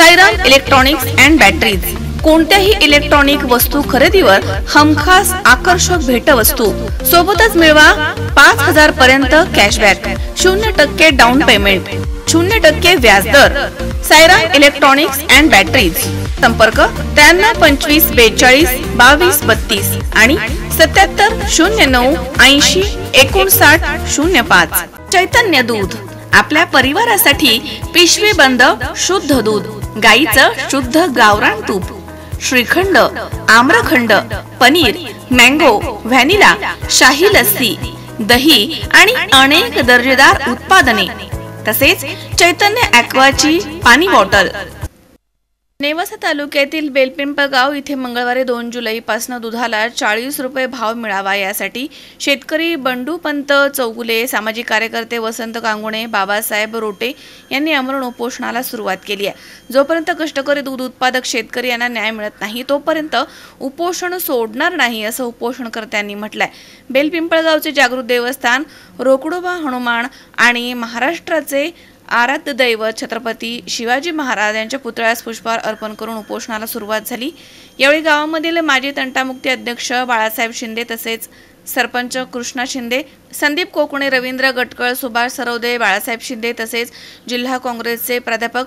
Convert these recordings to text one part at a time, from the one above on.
Sairam electronics and batteries. कोणत्याही electronic वस्तू खरेदीवर हमखास आकर्षक भेटवस्तू. सोबतच मिळवा पाच हजार पर्यंत कॅशबॅक. शून्य टक्के डाऊन पेमेंट शून्य टक्के व्याजदर सायराम इलेक्ट्रॉनिक्स अँड बॅटरीज. संपर्क त्र्याण्णव पंचवीस बेचाळीस बावीस बत्तीस आणि सत्याहत्तर शून्य नऊ ऐंशी एकोणसाठ शून्य पाच. चैतन्य दूध. आपल्या परिवारासाठी पिशवी बंद शुद्ध दूध. गाईचं शुद्ध गावरान तूप श्रीखंड आम्रखंड पनीर मँगो व्हॅनिला शाही लस्सी दही आणि अनेक दर्जेदार उत्पादने. तसेच चैतन्य ॲक्वाची पाणी बॉटल. नेवासा तालुक्यातील बेलपिंपळगाव इथे मंगळवारी दोन जुलैपासून दुधाला चाळीस रुपये भाव मिळावा यासाठी शेतकरी बंडूपंत चौगुले सामाजिक कार्यकर्ते वसंत कांगुणे बाबासाहेब रोटे यांनी आमरण उपोषणाला सुरुवात केली आहे. जोपर्यंत कष्टकरी दूध उत्पादक शेतकरी यांना न्याय मिळत नाही तोपर्यंत उपोषण सोडणार नाही असं उपोषणकर्त्यांनी म्हटलंय. बेलपिंपळगावचे जागृत देवस्थान रोकडोबा हनुमान आणि महाराष्ट्राचे आराध्य दैवत छत्रपती शिवाजी महाराज यांच्या पुतळ्यास पुष्पहार अर्पण करून उपोषणाला सुरुवात झाली. यावेळी गावामधील माजी तंटामुक्ती अध्यक्ष बाळासाहेब शिंदे तसेच सरपंच कृष्णा शिंदे संदीप कोकणे रवींद्र गटकळ सुभाष सरवदे बाळासाहेब शिंदे तसेच जिल्हा काँग्रेसचे प्राध्यापक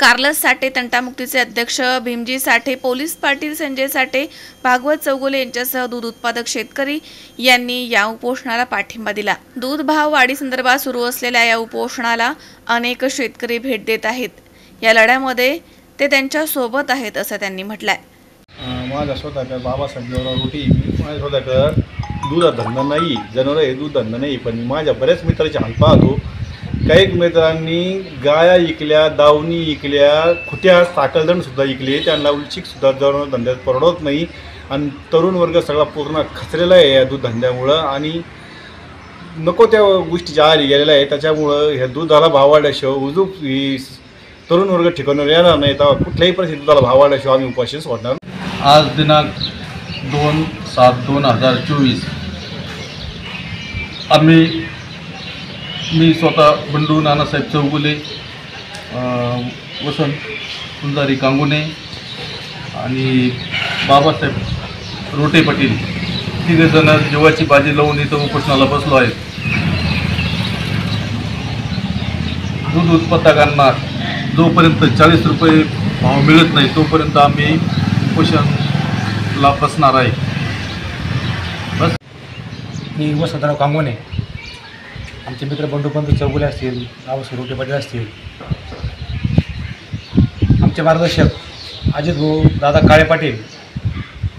कार्लस साठे तंटामुक्तीचे अध्यक्ष भीमजी साठे पोलीस पाटील संजय साठे भागवत चौगुले यांच्यासह दूध उत्पादक शेतकरी यांनी या उपोषणाला पाठिंबा दिला. दूध भाव वाढीसंदर्भात सुरू असलेल्या या उपोषणाला अनेक शेतकरी भेट देत आहेत. या लढ्यामध्ये ते त्यांच्यासोबत आहेत असं त्यांनी म्हटलंय. माझा स्वतःकर बाबासाहेब रोटी माझ्या स्वतःकर दूध धंदा नाही जनावर हे दूध धंदा नाही पण माझ्या बऱ्याच मित्राचे हाल पाहतो. काही मित्रांनी गाया इकल्या दावणी इकल्या खुट्या साखळदंडसुद्धा इकले त्यांना उलचिकसुद्धा जनावर धंद्यात परवडत नाही. आणि तरुण वर्ग सगळा पूर्ण खचलेला आहे या दूध धंद्यामुळं आणि नको त्या गोष्टी ज्या आली गेलेल्या आहे त्याच्यामुळं ह्या दुधाला भाव वाढल्याशिवाय उजूक ही तरुण वर्ग ठिकाणावर येणार नाही. तर कुठल्याही परिस्थितीत दुधाला भाव वाढल्याशिवाय आम्ही उपाशी सोडणार आज दिनांक दोन सात दोन हजार चोवीस आम्ही मी स्वतः बंडू नानासाहेब चौगुले वसंत सुंदारी कांगुने आणि बाबासाहेब रोटे पाटील. तिघेजण जेव्हाची बाजी लावून इथं उपोषणाला बसलो आहे दूध उत्पादकांना जोपर्यंत चाळीस रुपये भाव मिळत नाही तोपर्यंत आम्ही उपोषणला बसणार आहे. बस. मी वसंतराव कांगोने. आमचे मित्र बंडूपंत चौगुले असतील रावसाहेब रोटे पाटील असतील. आमचे मार्गदर्शक अजित भाऊ दादा काळे पाटील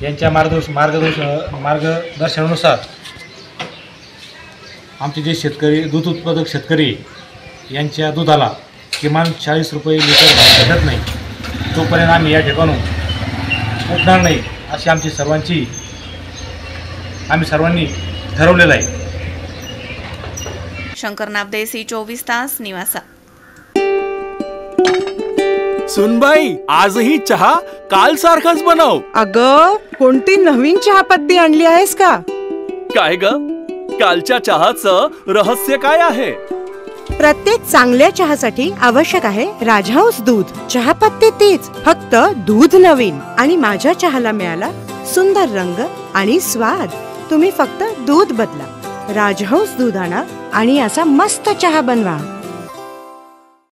यांच्या मार्गदर्श मार्गदर्श मार्गदर्शनानुसार आमचे जे शेतकरी दूध उत्पादक शेतकरी यांच्या दुधाला किमान चाळीस रुपये लिटर भाव भेटत नाही तोपर्यंत आम्ही या ठिकाणून उठणार नाही अशी आमची सर्वांची आम्ही सर्वांनी ठरवलेलं आहे. शंकर नाबदेसी चोवीस तास निवासा. सुनबाई आजही चहा काल सारखाच बनव. अग कोणती नवीन चहापत्ती आणली आहेस का? काय ग? कालच्या चहाचं रहस्य काय आहे? प्रत्येक चांगल्या चहासाठी आवश्यक आहे राजहंस दूध. चहापत्ती तीच फक्त दूध नवीन. आणि माझ्या चहाला मिळाला सुंदर रंग आणि स्वाद. तुम्ही फक्त दूध बदला. राजहंस दूध आणा आणि असा मस्त चहा बनवा.